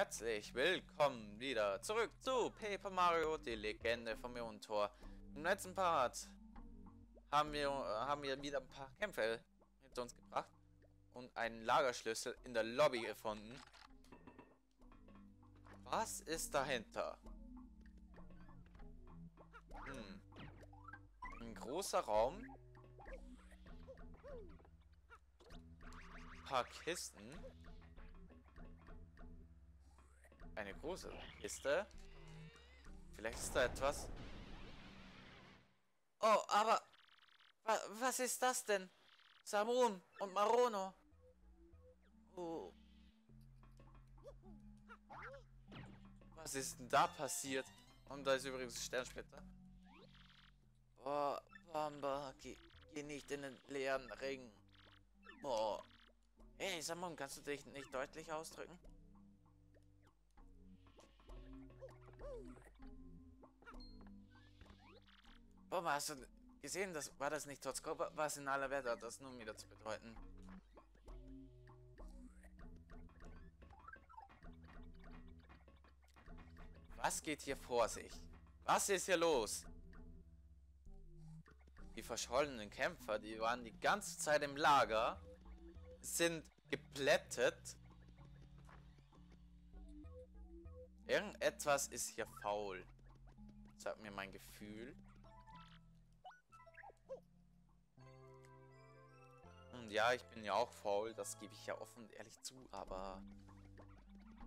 Herzlich willkommen wieder zurück zu Paper Mario, die Legende vom Ionentor. Im letzten Part haben wir, haben wir wieder ein paar Kämpfe hinter uns gebracht und einen Lagerschlüssel in der Lobby gefunden. Was ist dahinter? Hm. Ein großer Raum. Ein paar Kisten. Eine große Kiste. Vielleicht ist da etwas. Oh, aber... Wa was ist das denn? Samun und Marono. Oh. Was ist denn da passiert? Und da ist übrigens Sternsplitter. Boah, Bamba, geh, geh nicht in den leeren Ring. Boah. Hey, Samun, kannst du dich nicht deutlich ausdrücken? Boah, hast du gesehen, das war das nicht trotz was in aller Welt hat das nun wieder zu bedeuten. Was geht hier vor sich? Was ist hier los? Die verschollenen Kämpfer, die waren die ganze Zeit im Lager, sind geplättet. Irgendetwas ist hier faul. Sagt mir mein Gefühl. Und ja, ich bin ja auch faul, das gebe ich ja offen und ehrlich zu, aber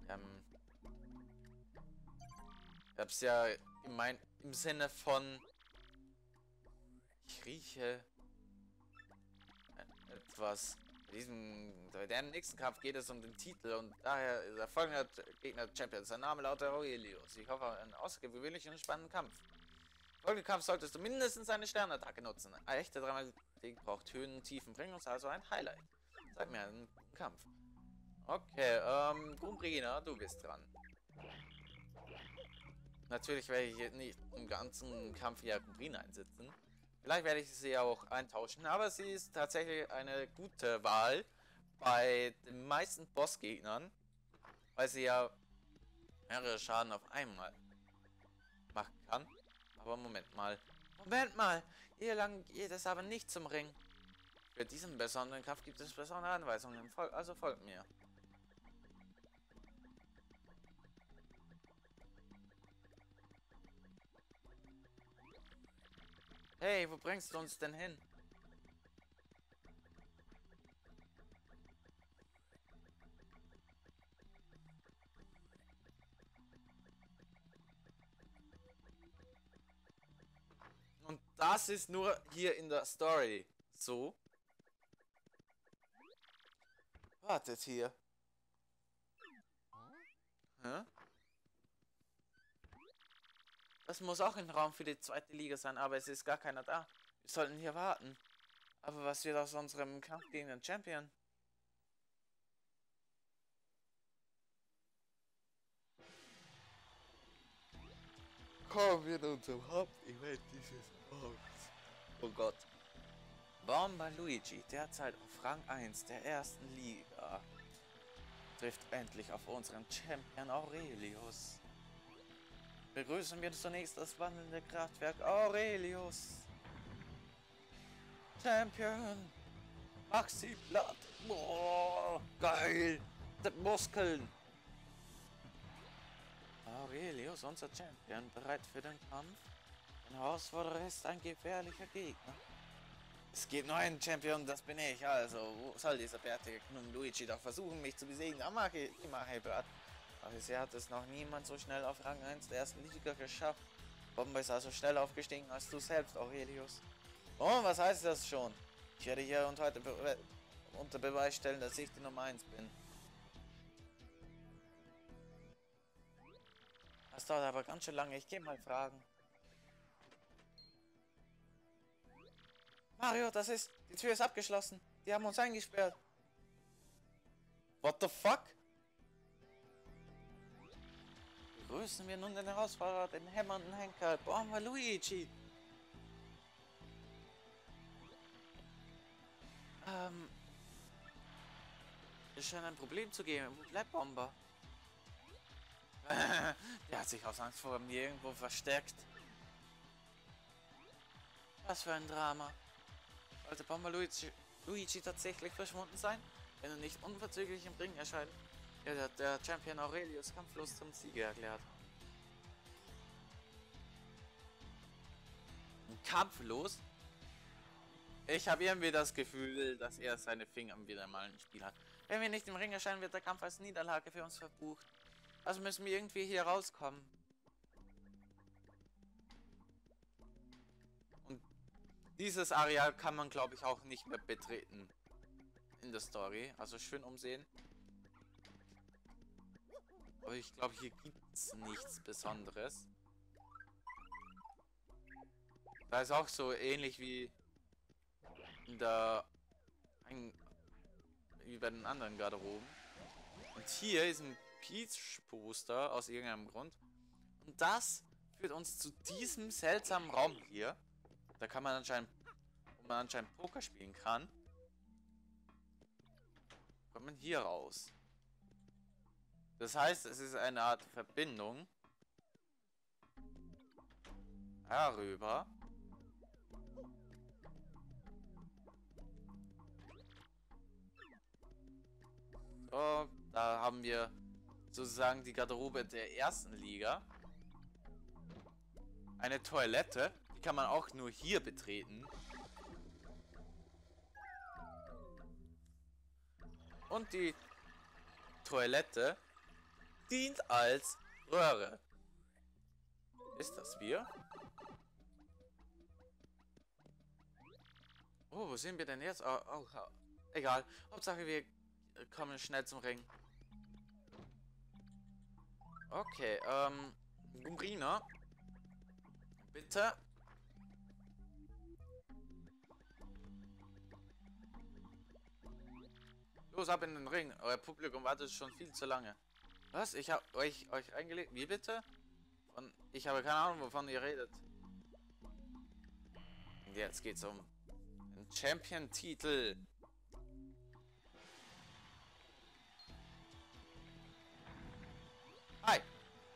ähm, ich hab's ja in im Sinne von ich rieche etwas. In diesem, bei dem nächsten Kampf geht es um den Titel und daher ist der folgende Gegner Champion. Sein Name lautet Aurelius. Ich hoffe, einen außergewöhnlichen und spannenden Kampf. Folgende Kampf solltest du mindestens eine Sternattacke nutzen. Ein echter dreimal braucht Höhen und Tiefen. Bring uns also ein Highlight. Sag mir einen Kampf. Okay, ähm, Gumbrina, du bist dran. Natürlich werde ich nicht im ganzen Kampf hier Gumbrina einsetzen. Vielleicht werde ich sie auch eintauschen, aber sie ist tatsächlich eine gute Wahl bei den meisten Bossgegnern, weil sie ja mehrere Schaden auf einmal machen kann. Aber Moment mal. Moment mal! Ihr lang geht es aber nicht zum Ring. Für diesen besonderen Kampf gibt es besondere Anweisungen. also folgt mir. Hey, wo bringst du uns denn hin? Das ist nur hier in der Story so. Wartet hier. Hä? Das muss auch ein Raum für die zweite Liga sein, aber es ist gar keiner da. Wir sollten hier warten. Aber was wird aus unserem Kampf gegen den Champion? Kommen wir nun zum Hauptevent dieses Abends. Oh Gott. Bomber Luigi, derzeit auf Rang 1 der ersten Liga, trifft endlich auf unseren Champion Aurelius. Begrüßen wir zunächst das wandelnde Kraftwerk Aurelius. Champion! Maxi Blatt! Boah, geil! Muskeln! Aurelius, unser Champion, bereit für den Kampf? Ein Herausforderer ist ein gefährlicher Gegner. Es gibt nur einen Champion, das bin ich. Also, wo soll dieser bärtige Knum Luigi doch versuchen, mich zu besiegen? Mache Blatt. Aber bisher hat es noch niemand so schnell auf Rang 1 der ersten Liga geschafft. Bombe ist also schnell aufgestiegen als du selbst, Aurelius. Oh, was heißt das schon? Ich werde hier und heute be unter Beweis stellen, dass ich die Nummer 1 bin. Das dauert aber ganz schön lange. Ich gehe mal fragen. Mario, das ist... Die Tür ist abgeschlossen. Die haben uns eingesperrt. What the fuck? Begrüßen wir nun den Herausforderer, den hämmernden Henker, Bomber Luigi. Ähm... Es scheint ein Problem zu geben. Wo bleibt Bomber? der hat sich aus Angst vor mir irgendwo versteckt. Was für ein Drama. Sollte Bomber Luigi, Luigi tatsächlich verschwunden sein, wenn er nicht unverzüglich im Ring erscheint, wird der Champion Aurelius kampflos zum Sieger erklärt. Kampflos? Ich habe irgendwie das Gefühl, dass er seine Finger wieder mal im Spiel hat. Wenn wir nicht im Ring erscheinen, wird der Kampf als Niederlage für uns verbucht. Also müssen wir irgendwie hier rauskommen. Und dieses Areal kann man, glaube ich, auch nicht mehr betreten. In der Story. Also schön umsehen. Aber ich glaube, hier gibt es nichts Besonderes. Da ist auch so ähnlich wie in der ein, wie bei den anderen Garderoben. Und hier ist ein Peach-Poster aus irgendeinem Grund. Und das führt uns zu diesem seltsamen Raum hier. Da kann man anscheinend, wo man anscheinend Poker spielen kann. Kommt man hier raus. Das heißt, es ist eine Art Verbindung. Darüber. So, da haben wir sozusagen die Garderobe der ersten Liga. Eine Toilette, die kann man auch nur hier betreten. Und die Toilette dient als Röhre. Ist das wir? Oh, wo sind wir denn jetzt? Oh, oh. Egal. Hauptsache wir kommen schnell zum Ring. Okay, ähm, Gumbrina. Bitte. Los, ab in den Ring. Euer Publikum wartet schon viel zu lange. Was? Ich habe euch, euch eingelegt? Wie bitte? Und ich habe keine Ahnung, wovon ihr redet. Und jetzt geht's um den Champion-Titel.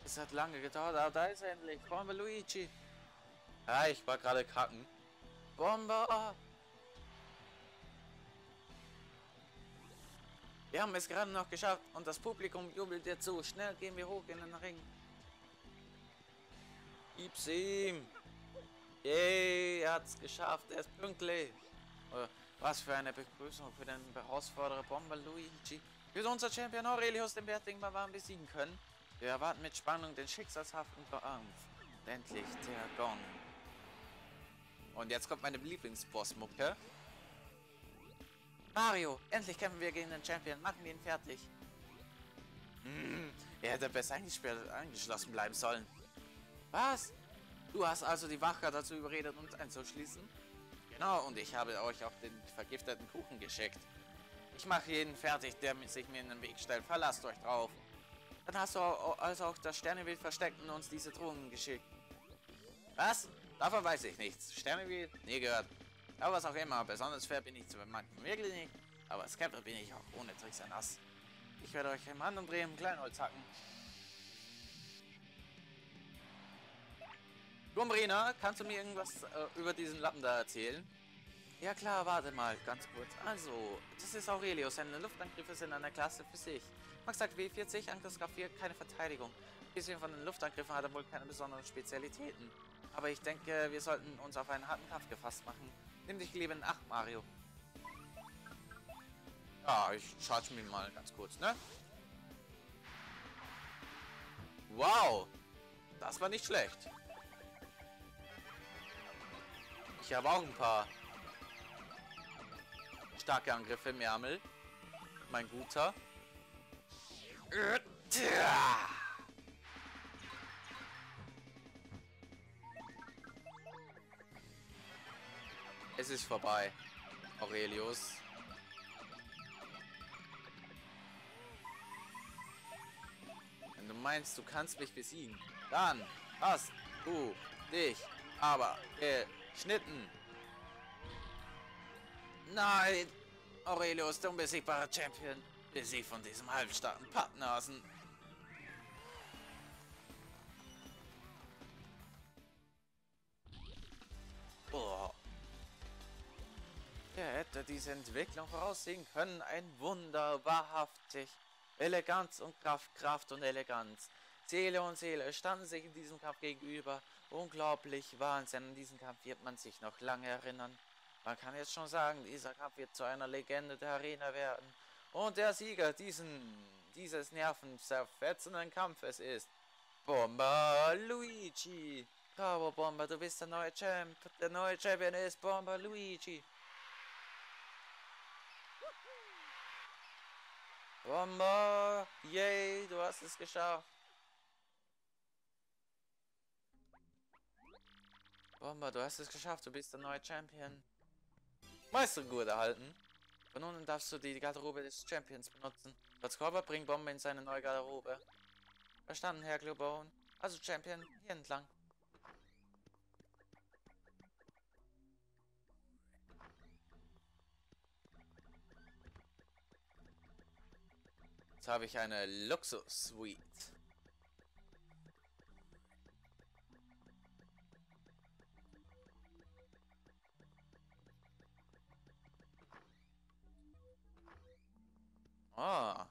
Es hat lange gedauert, aber da ist er endlich. Bomber Luigi. Ja, ich war gerade kacken. Bomber. Wir haben es gerade noch geschafft und das Publikum jubelt dir zu. Schnell gehen wir hoch in den Ring. Gib's ihm. Yay, er hat's geschafft. Er ist pünktlich. Oh, was für eine Begrüßung für den Herausforderer Bomber Luigi. Wird unser Champion Aurelius den Bärtigen Barbaren besiegen können? Wir erwarten mit Spannung den schicksalshaften Kampf. Endlich der Gong. Und jetzt kommt meine Lieblingsbossmucke. Mario, endlich kämpfen wir gegen den Champion. Machen wir ihn fertig. Hm, er hätte besser eingeschlossen bleiben sollen. Was? Du hast also die Wache dazu überredet, uns einzuschließen? Genau, und ich habe euch auch den vergifteten Kuchen geschickt. Ich mache jeden fertig, der sich mir in den Weg stellt. Verlasst euch drauf. Dann hast du also auch das Sternewild versteckt und uns diese Drohungen geschickt. Was? Davon weiß ich nichts. Sternewild? Nie gehört. Aber was auch immer. Besonders fair bin ich zu manchen wirklich nicht. Aber Skepter bin ich auch ohne Tricks nass. Ich werde euch im Hand umdrehen und Kleinholz hacken. Gumbrina, kannst du mir irgendwas äh, über diesen Lappen da erzählen? Ja klar, warte mal, ganz kurz. Also, das ist Aurelius. Seine Luftangriffe sind an der Klasse für sich. Max sagt W40, Angriffskraft 4, keine Verteidigung. Bisschen von den Luftangriffen hat er wohl keine besonderen Spezialitäten. Aber ich denke, wir sollten uns auf einen harten Kampf gefasst machen. Nimm dich lieber in Acht, Mario. Ja, ich charge mir mal ganz kurz, ne? Wow! Das war nicht schlecht. Ich habe auch ein paar starke Angriffe im Ärmel. Mein guter. Es ist vorbei, Aurelius. Wenn du meinst, du kannst mich besiegen, dann hast du dich aber geschnitten. Nein, Aurelius, der unbesiegbarer Champion sie von diesem halbstarken Pappnasen. Oh. Er hätte diese Entwicklung voraussehen können. Ein Wunder, wahrhaftig. Eleganz und Kraft, Kraft und Eleganz. Seele und Seele standen sich in diesem Kampf gegenüber. Unglaublich Wahnsinn. An diesen Kampf wird man sich noch lange erinnern. Man kann jetzt schon sagen, dieser Kampf wird zu einer Legende der Arena werden. Und der Sieger diesen, dieses nervenzerfetzenden Kampfes ist Bomber Luigi. Bravo Bomber, du bist der neue Champ. Der neue Champion ist Bomber Luigi. Bomber, yay, du hast es geschafft. Bomber, du hast es geschafft, du bist der neue Champion. Meistergurt erhalten. Von nun darfst du die Garderobe des Champions benutzen. Platz Korber bringt Bombe in seine neue Garderobe. Verstanden, Herr Globone. Also Champion, hier entlang. Jetzt habe ich eine Luxus-Suite. Ah,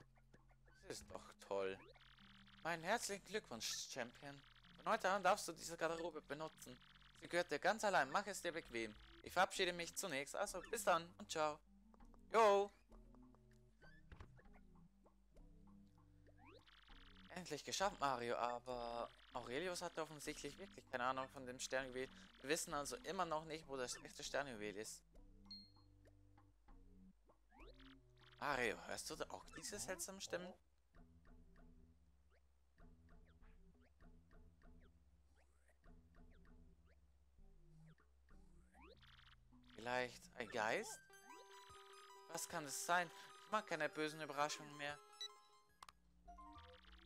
das ist doch toll. Mein herzlichen Glückwunsch, Champion. Von heute an darfst du diese Garderobe benutzen. Sie gehört dir ganz allein. Mach es dir bequem. Ich verabschiede mich zunächst. Also, bis dann und ciao. Jo. Endlich geschafft, Mario, aber Aurelius hatte offensichtlich wirklich keine Ahnung von dem Sternjuwel. Wir wissen also immer noch nicht, wo das echte Sternjuwel ist. Mario, hörst du da auch diese seltsamen Stimmen? Vielleicht ein Geist? Was kann es sein? Ich mag keine bösen Überraschungen mehr.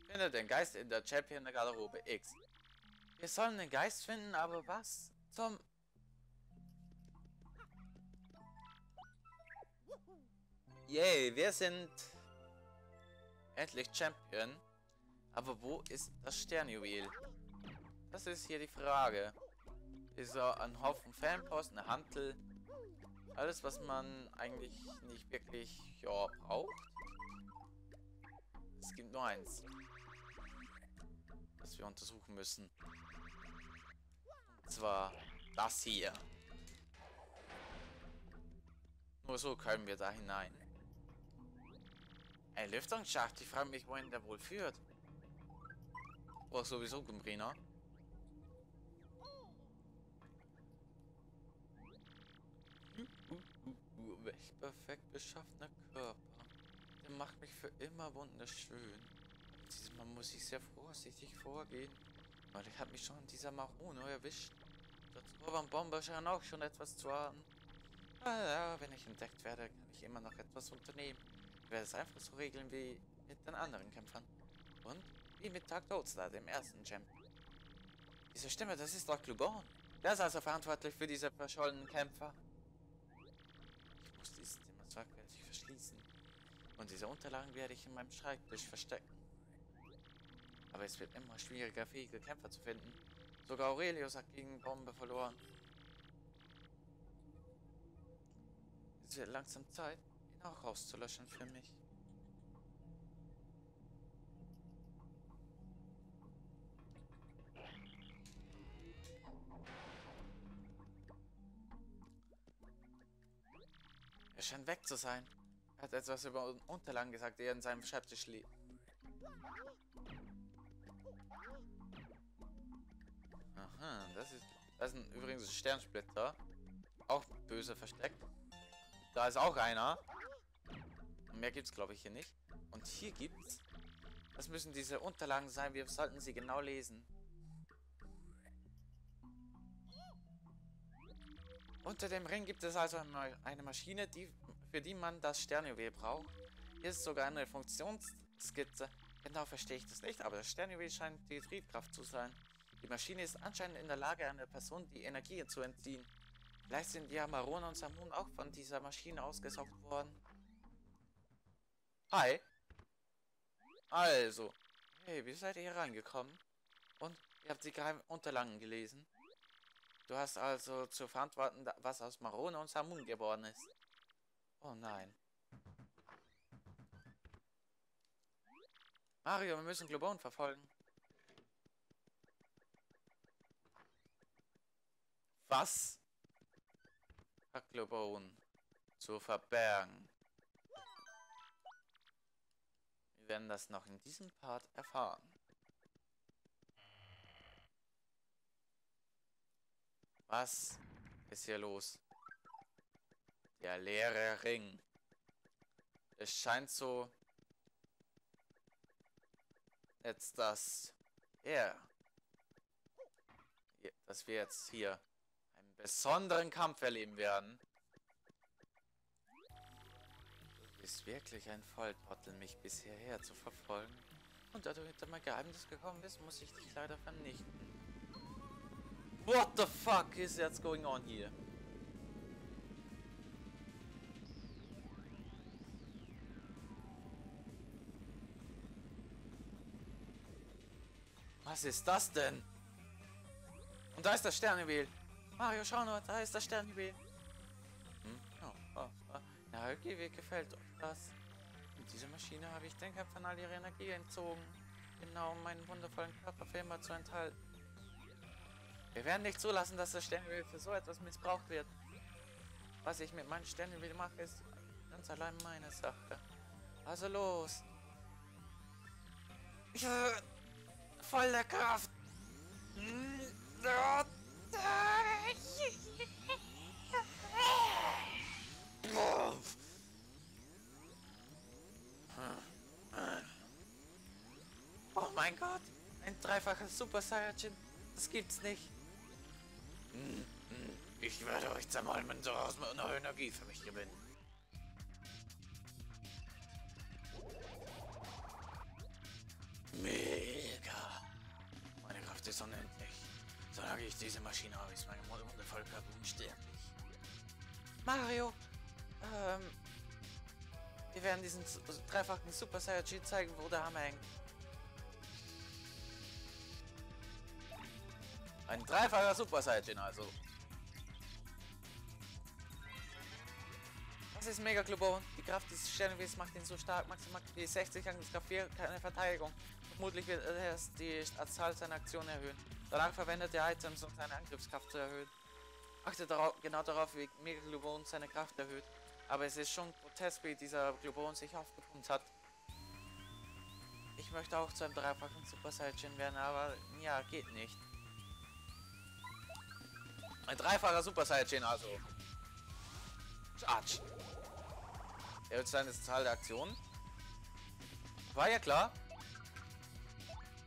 Finde den Geist in der Champion der Garderobe X. Wir sollen den Geist finden, aber was zum... Yay, wir sind endlich Champion. Aber wo ist das Sternjuwel? Das ist hier die Frage. Ist er ein Haufen Fanpost, eine Hantel? Alles, was man eigentlich nicht wirklich ja, braucht. Es gibt nur eins wir untersuchen müssen. Und zwar das hier. Nur so können wir da hinein. Ein Lüftungsschacht, ich frage mich, wohin der wohl führt. Oh, sowieso Gumbrina. Welch perfekt beschaffener Körper. Der macht mich für immer wunderschön. Diesmal muss ich sehr vorsichtig vorgehen, weil ich habe mich schon in dieser Marono erwischt. Dazu waren Bomber scheinen auch schon etwas zu haben. Naja, wenn ich entdeckt werde, kann ich immer noch etwas unternehmen. Ich werde es einfach so regeln wie mit den anderen Kämpfern. Und wie mit Tag Toadstar, dem ersten Champ. Diese Stimme, das ist doch Clubon. Der ist also verantwortlich für diese verschollenen Kämpfer. Ich muss dieses Zimmer sorgfältig verschließen. Und diese Unterlagen werde ich in meinem Schreibtisch verstecken. Aber es wird immer schwieriger, fähige Kämpfer zu finden. Sogar Aurelius hat gegen Bombe verloren. Es wird langsam Zeit, auch rauszulöschen für mich. Er scheint weg zu sein. Er hat etwas über Unterlagen gesagt, die er in seinem Schreibtisch liegt. Aha, das ist... Das ist übrigens Sternsplitter. Auch böse versteckt. Da ist auch einer. Mehr gibt es, glaube ich, hier nicht. Und hier gibt's... Das müssen diese Unterlagen sein. Wir sollten sie genau lesen. Unter dem Ring gibt es also eine Maschine, die, für die man das Sternjuwel braucht. Hier ist sogar eine Funktionsskizze. Genau verstehe ich das nicht, aber das Sternjuwel scheint die Triebkraft zu sein. Die Maschine ist anscheinend in der Lage, einer Person die Energie zu entziehen. Vielleicht sind die Amarone und Samun auch von dieser Maschine ausgesaugt worden. Hi. Also. Hey, wie seid ihr hier reingekommen? Und ihr habt die geheimen Unterlagen gelesen? Du hast also zu verantworten, was aus Marone und Samun geworden ist. Oh nein. Mario, wir müssen Globon verfolgen. Was? Globon zu verbergen. Werden das noch in diesem Part erfahren. Was ist hier los? Der leere Ring. Es scheint so, jetzt das er, dass wir jetzt hier einen besonderen Kampf erleben werden. Bist wirklich ein Volltrottel, mich bis hierher zu verfolgen. Und da du hinter mein Geheimnis gekommen bist, muss ich dich leider vernichten. What the fuck is jetzt going on here? Was ist das denn? Und da ist das Sternjuwel. Mario, schau nur, da ist das Sternjuwel. Wie gefällt euch das? Mit dieser Maschine habe ich den Kämpfern all ihre Energie entzogen. Genau, um meinen wundervollen Körper für immer zu enthalten. Wir werden nicht zulassen, dass das Sternjuwel für so etwas missbraucht wird. Was ich mit meinem Sternjuwel mache, ist ganz allein meine Sache. Also los. Ja, voll der Kraft. Oh mein Gott, ein dreifacher Super Saiyajin. Das gibt's nicht. Ich werde euch zermalmen, daraus neue Energie für mich gewinnen. Mega. Meine Kraft ist unendlich. Solange ich diese Maschine habe, ist meine wundervolle Körper unsterblich. Mario, ähm, wir werden diesen dreifachen Super Saiyajin zeigen, wo der Hammer hängt. Ein dreifacher Super Saiyajin also. Das ist Mega Globon. Die Kraft des Sternenwesens macht ihn so stark. Maximal die 60 Angriffskraft 4, keine Verteidigung. Vermutlich wird er erst die Zahl seiner Aktionen erhöhen. Danach verwendet er Items, um seine Angriffskraft zu erhöhen. Achte darauf, genau darauf, wie Mega Globon seine Kraft erhöht. Aber es ist schon grotesk, wie dieser Globon sich aufgepumpt hat. Ich möchte auch zu einem dreifachen Super Saiyajin werden, aber ja, geht nicht. Ein dreifacher Super Saiyajin also. Charge. Erhöht seine Zahl der Aktionen. War ja klar.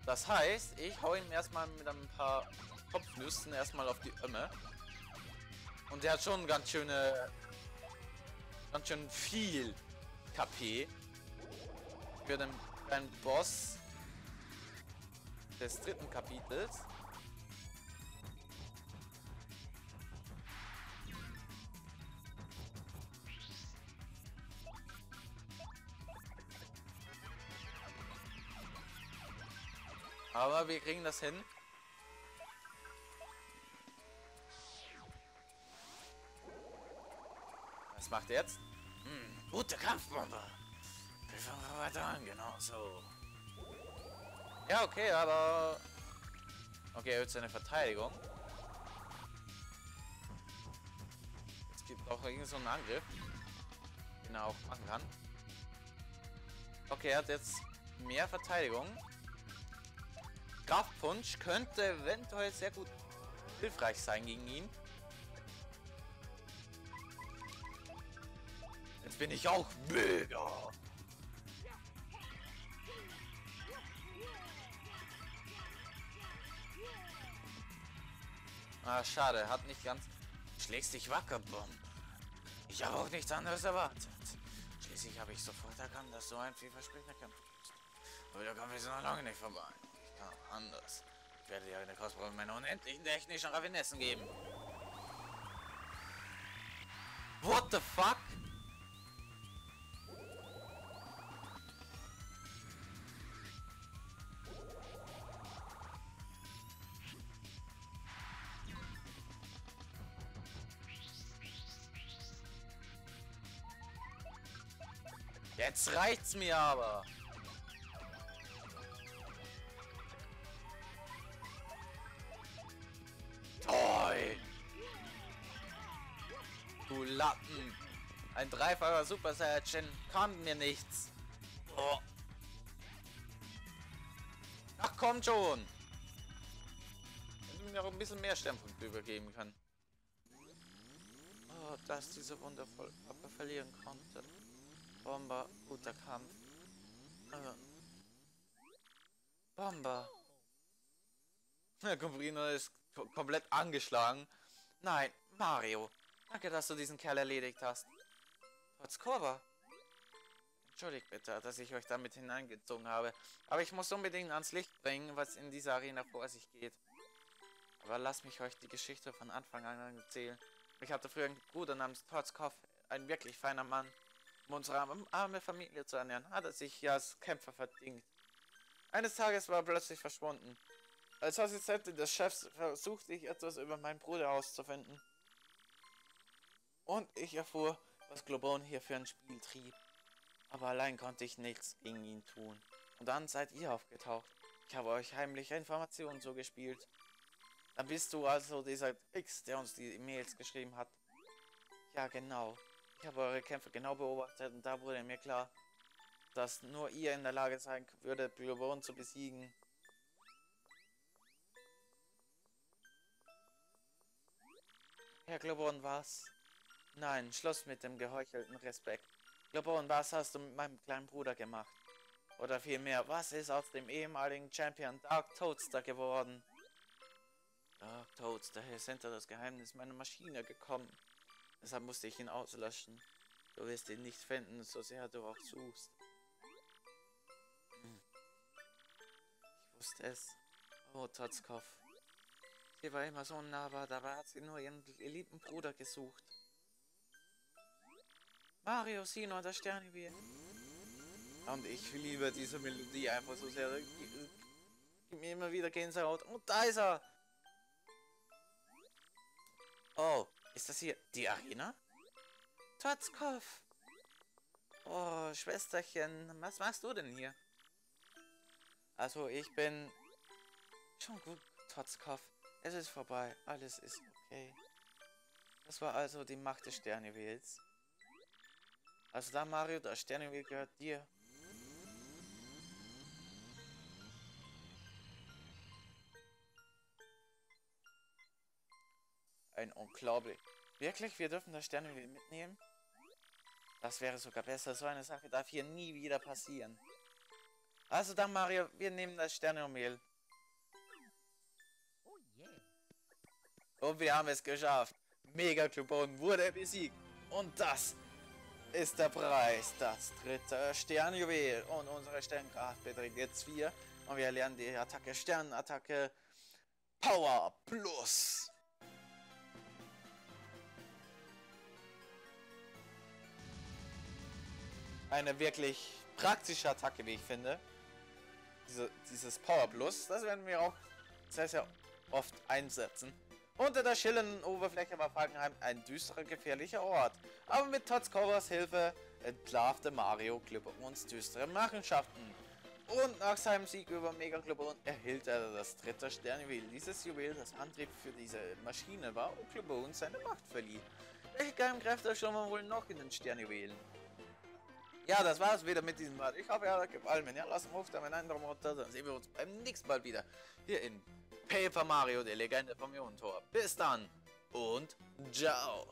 Das heißt, ich hau ihm erstmal mit ein paar Kopfnüssen erstmal auf die Ömme. Und der hat schon ganz schöne... Ganz schön viel KP. Für den, den Boss des dritten Kapitels. Aber wir kriegen das hin. Was macht er jetzt? Hm, gute Kampfbombe. Wir fangen weiter an, genau so. Ja, okay, aber... Okay, er wird seine Verteidigung. Es gibt auch irgendeinen so einen Angriff, den er auch machen kann. Okay, er hat jetzt mehr Verteidigung. Kraftpunsch könnte eventuell sehr gut hilfreich sein gegen ihn. Jetzt bin ich auch mega. Ah, schade, hat nicht ganz... Schlägst dich wacker, Bomb. Ich habe auch nichts anderes erwartet. Schließlich habe ich sofort erkannt, dass du ein vielversprechender Kämpfer bist. Aber der Kampf ist noch lange nicht vorbei anders. Ich werde dir eine Kostprobe meiner unendlichen technischen Raffinessen geben. What the fuck? Jetzt reicht's mir aber. Ein dreifacher Super Saiyan kann mir nichts. Oh. Ach komm schon. Wenn du mir auch ein bisschen mehr Sternpunkte übergeben kann. Oh, dass diese wundervoll Papa verlieren konnte. Bomber, guter Kampf. Äh. Bomber. Ja, Comprino ist komplett angeschlagen. Nein, Mario. Danke, dass du diesen Kerl erledigt hast. Trotz Kurva. Entschuldigt bitte, dass ich euch damit hineingezogen habe. Aber ich muss unbedingt ans Licht bringen, was in dieser Arena vor sich geht. Aber lasst mich euch die Geschichte von Anfang an erzählen. Ich hatte früher einen Bruder namens Totzkopf, ein wirklich feiner Mann. Um unsere arme Familie zu ernähren, hat er sich ja als Kämpfer verdient. Eines Tages war er plötzlich verschwunden. Als Assistentin des Chefs versuchte ich etwas über meinen Bruder auszufinden. Und ich erfuhr, was Globon hier für ein Spiel trieb. Aber allein konnte ich nichts gegen ihn tun. Und dann seid ihr aufgetaucht. Ich habe euch heimliche Informationen zugespielt. Dann bist du also dieser X, der uns die E-Mails geschrieben hat. Ja, genau. Ich habe eure Kämpfe genau beobachtet und da wurde mir klar, dass nur ihr in der Lage sein würdet, Globon zu besiegen. Herr Globon, was? Nein, Schluss mit dem geheuchelten Respekt. Globon, was hast du mit meinem kleinen Bruder gemacht? Oder vielmehr, was ist aus dem ehemaligen Champion Dark Toadster geworden? Dark Toadster ist hinter das Geheimnis meiner Maschine gekommen. Deshalb musste ich ihn auslöschen. Du wirst ihn nicht finden, so sehr du auch suchst. Hm. Ich wusste es. Oh, Totzkopf. Sie war immer so nahbar, dabei hat sie nur ihren geliebten Bruder gesucht. Mario, Sino, der Sternenjuwel. Und ich liebe diese Melodie einfach so sehr. Gib mir immer wieder Gänsehaut. Und da ist er! Oh, ist das hier die Arena? Totzkopf! Oh, Schwesterchen, was machst du denn hier? Also, ich bin schon gut, Totzkopf. Es ist vorbei, alles ist okay. Das war also die Macht des Sternewähls. Also da, Mario, das Sternenweg gehört dir. Ein unglaublich. Wirklich, wir dürfen das Sternenweg mitnehmen? Das wäre sogar besser. So eine Sache darf hier nie wieder passieren. Also dann, Mario, wir nehmen das Sternenmehl. Und wir haben es geschafft. Mega Clubon wurde besiegt. Und das ist der Preis. Das dritte Sternjuwel. Und unsere Sternkraft beträgt jetzt 4. Und wir lernen die Attacke Sternattacke Power Plus. Eine wirklich praktische Attacke, wie ich finde. Diese, dieses Power Plus, das werden wir auch sehr, sehr oft einsetzen. Unter der schillernden Oberfläche war Falkenheim ein düsterer, gefährlicher Ort. Aber mit Totzkovas Hilfe entlarvte Mario Glibberons düstere Machenschaften. Und nach seinem Sieg über Mega Glibberon erhielt er das dritte Sternjuwel. Dieses Juwel, das Antrieb für diese Maschine war und Glibberon seine Macht verlieh. Welche geheimen Kräfte schlummern wohl noch in den Sternjuwelen? Ja, das war's wieder mit diesem Mal. Ich hoffe, er hat gefallen. Wenn ja, lasst einen Hof da, Daumen runter. Dann sehen wir uns beim nächsten Mal wieder. Hier in Paper Mario, der Legende vom Ionentor. Bis dann und ciao.